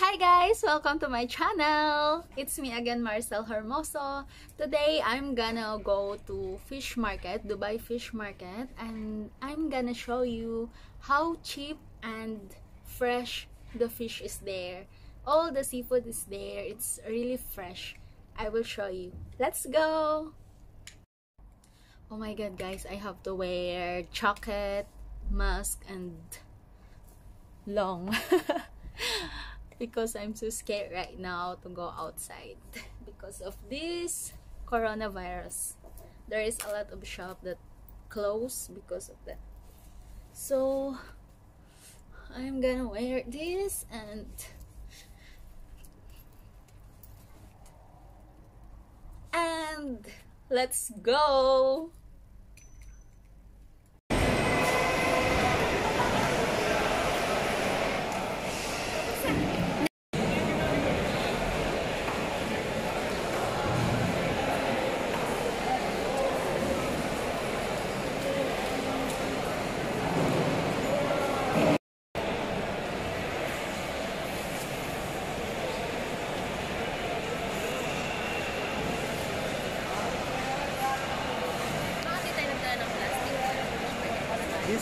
Hi guys! Welcome to my channel! It's me again, Marcel Hermoso. Today, I'm gonna go to fish market, Dubai Fish Market, and I'm gonna show you how cheap and fresh the fish is there. All the seafood is there. It's really fresh. I will show you. Let's go! Oh my god guys, I have to wear jacket, mask, and long. because I'm so scared right now to go outside because of this coronavirus. There is a lot of shop that close because of that. So I'm gonna wear this and and let's go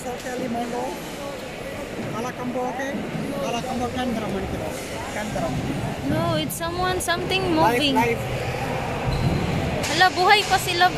This hotel Limondo, Alakambo okay? Alakambo Kandra Manikiro. Kandra. No, it's someone, something Life, moving. life. Hala, buhay pa si Love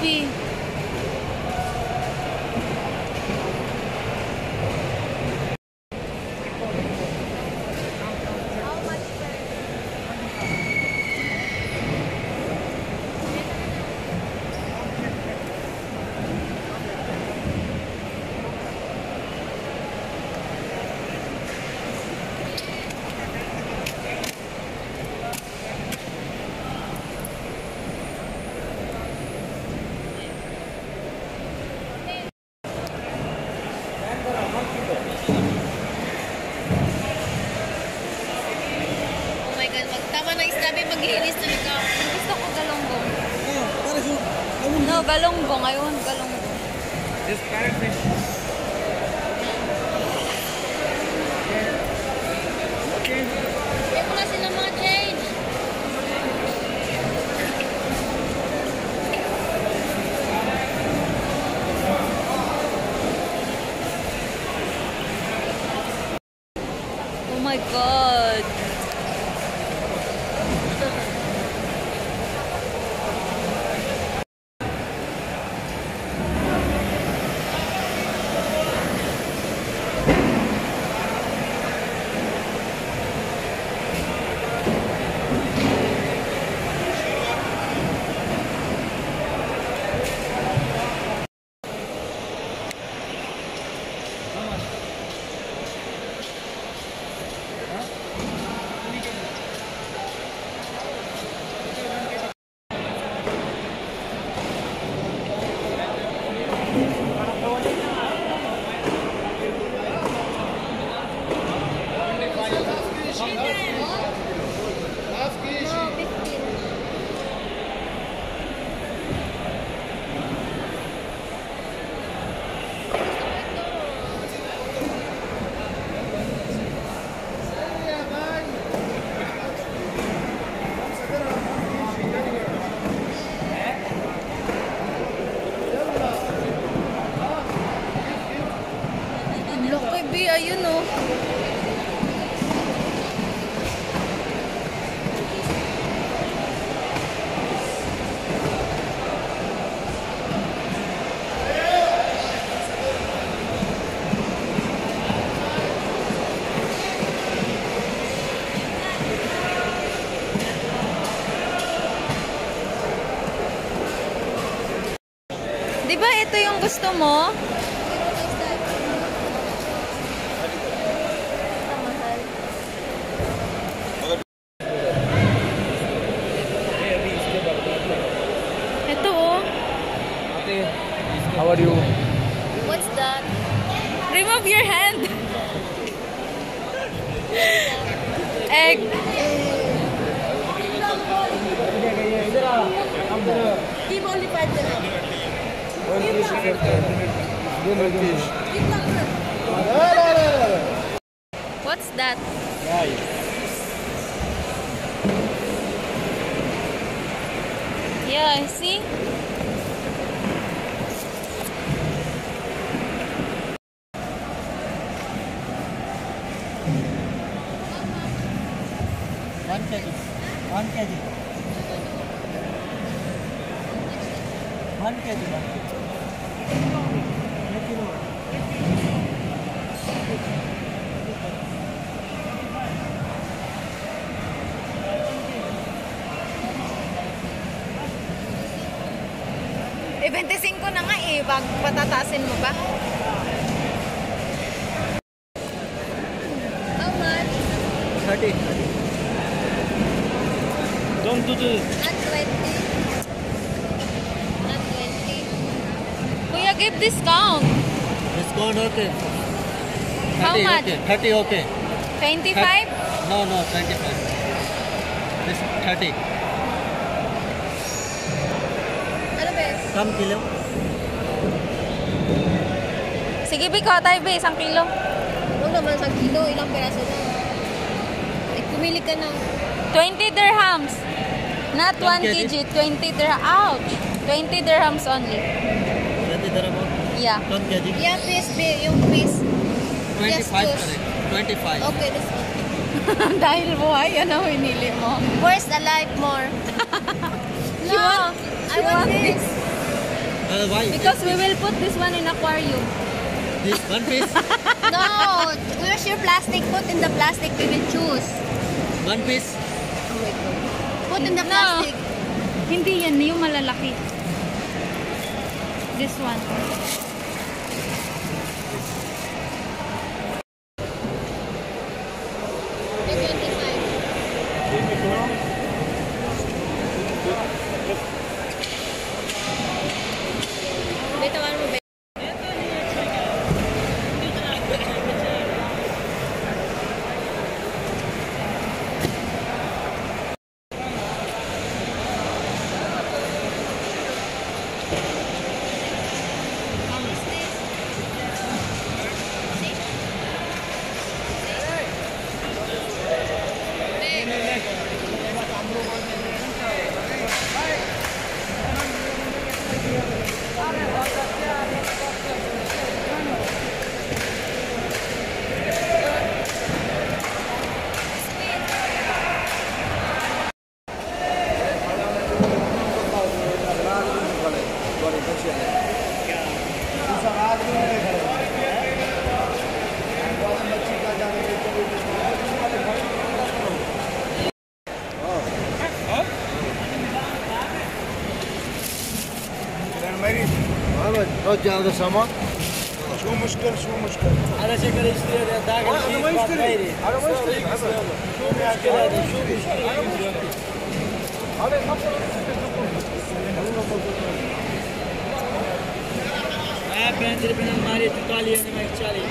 gusto mo? Ito oh. How are you? What's that? Remove your hand. Egg. What's that? Yeah, I see. Eh, 25 na nga eh. Pag patatasin mo ba? How much? 30. Don't do this. At 20. At 20. Kuya, give discount. Discount okay. 30, How much? Okay. 30 okay. 25? No, no, 25. This 30. Isang kilo. Sige, Bi, kuha tayo, Bi. Isang kilo. Ano naman isang kilo? Ilang peraso na? Eh, pumili ka ng... 20 dirhams. Not 1 kg, 20 dirhams. Ouch! 20 dirhams only. 20 dirhams? Yeah. 1 kg? Yeah, please, Bi. Yung please. 25 pa 25. Okay, that's okay. Dahil buhay, ano hinili mo? Worst alive more. no, I want, this. Uh, why? Because we will put this one in aquarium. This one piece. No, where's your plastic? Put in the plastic, we will choose. One piece. Put in the No. plastic. Hindi yan, yung malalaki. This one. बहुत ज़्यादा सामान શું મુશ્કેલ શું મુશ્કેલ અરે છે કરે ઇસ્ત્રી રે દાગ ઇસ્ત્રી અરે ઇસ્ત્રી અરે ઇસ્ત્રી શું મુશ્કેલ શું મુશ્કેલ અરે સબ मैं पैंतीस रुपये में मारे चौतालीस में चालीस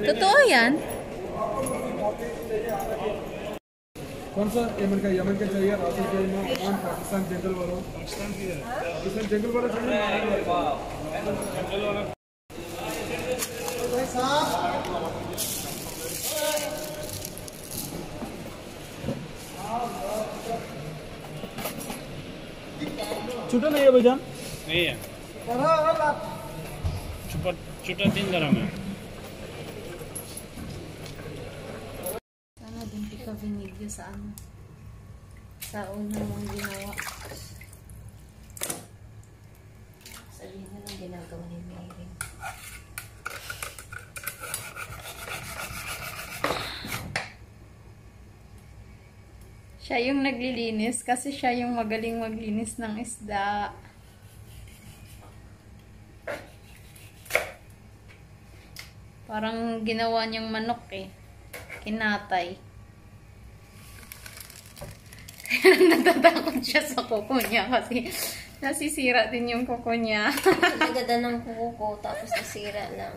तो तो यार कौन सा यमन का यमन का चाहिए? राहुल के ईमान पाकिस्तान जंगल वालों पाकिस्तान की पाकिस्तान जंगल वाला चाहिए छुटा नहीं है भाईजान नहीं है। छुपा छुटा तीन ग्राम है binigyo sa ano. Sa una mong ginawa. Sabihin na lang ginagawa ni Mary. Siya yung naglilinis kasi siya yung magaling maglinis ng isda. Parang ginawa niyang manok eh. Kinatay. Natatakot siya sa kuko niya kasi nasisira din yung kuko niya. Nagada ng kuko ko, tapos nasira lang.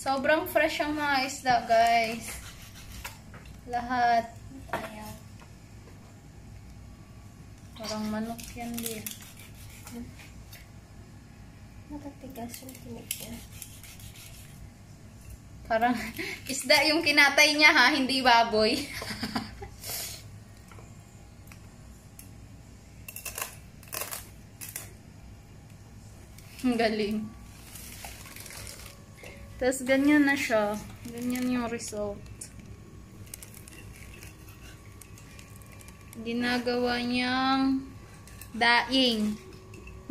Sobrang fresh ang mga isda, guys. Lahat. Parang manok yan din. Matatigas yung tinik niya. Parang isda yung kinatay niya ha, hindi baboy. Ang galing. Tapos ganyan na siya. Ganyan yung result. Ginagawa niyang daing.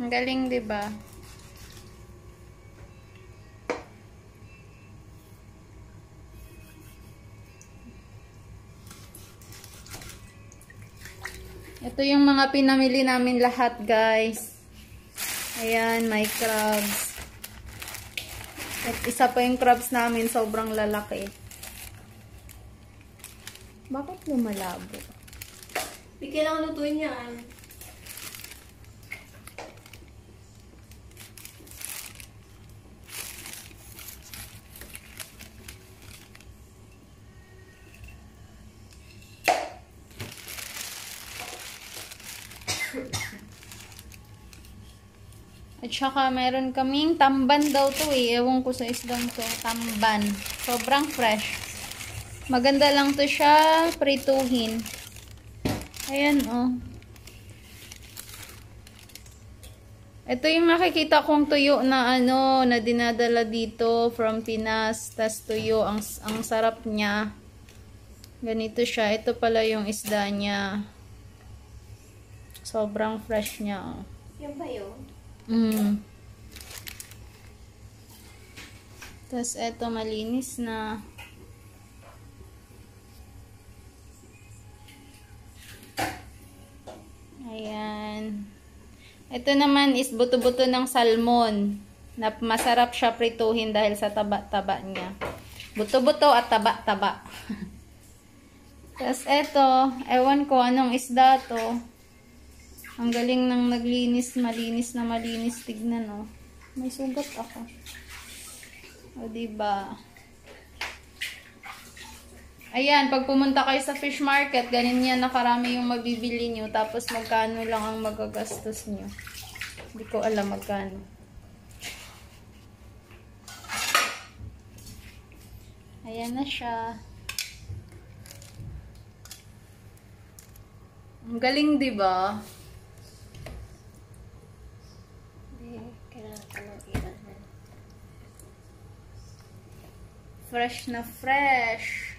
Ang galing, 'di ba? Ito yung mga pinamili namin lahat, guys. Ayan, may crabs. At isa pa yung crabs namin, sobrang lalaki. Bakit lumalabo? Hindi kailangan lutuin yan. At saka meron kaming tamban daw to eh. Ewan ko sa isdang to. Tamban. Sobrang fresh. Maganda lang to siya prituhin. Ayan oh. Ito yung nakikita kong tuyo na ano, na dinadala dito from Pinas. Tas tuyo, ang, ang sarap niya. Ganito siya. Ito pala yung isda niya. Sobrang fresh niya oh. Yan ba yun? Mm. Tapos, eto, malinis na. Ayan. Ito naman is buto-buto ng salmon. Na masarap siya prituhin dahil sa taba-taba niya. Buto-buto at taba-taba. Tapos, eto, ewan ko anong isda to. Ang galing ng naglinis, malinis na malinis. Tignan, oh. May sugat ako. O, diba? Ayan, pag pumunta kayo sa fish market, ganin yan nakarami yung mabibili nyo. Tapos, magkano lang ang magagastos nyo. Hindi ko alam magkano. Ayan na siya. Ang galing, di ba? Hindi. Kailangan ka ng ilan. Fresh na fresh.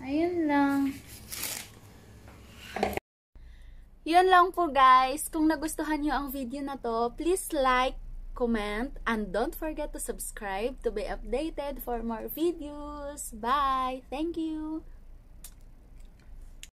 Ayun lang. Yun lang po guys. Kung nagustuhan nyo ang video na to, please like, comment, and don't forget to subscribe to be updated for more videos. Bye! Thank you!